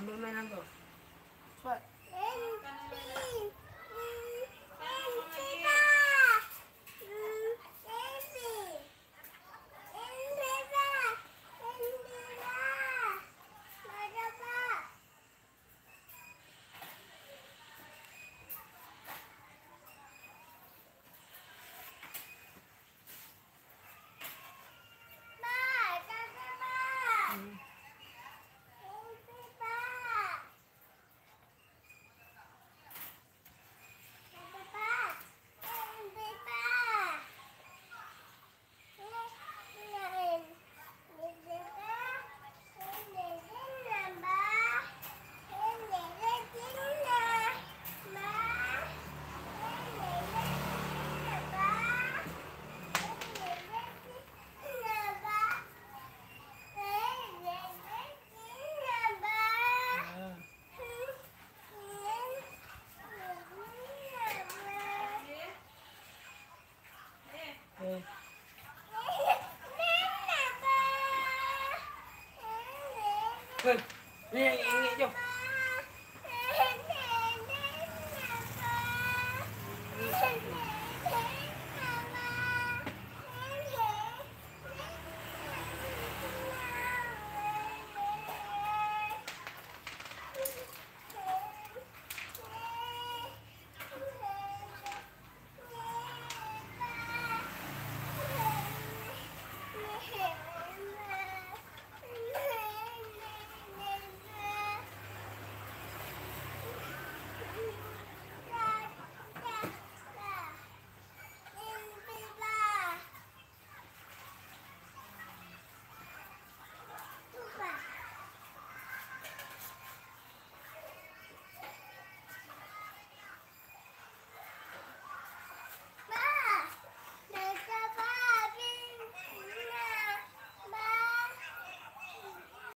甘めなんだう你你你就。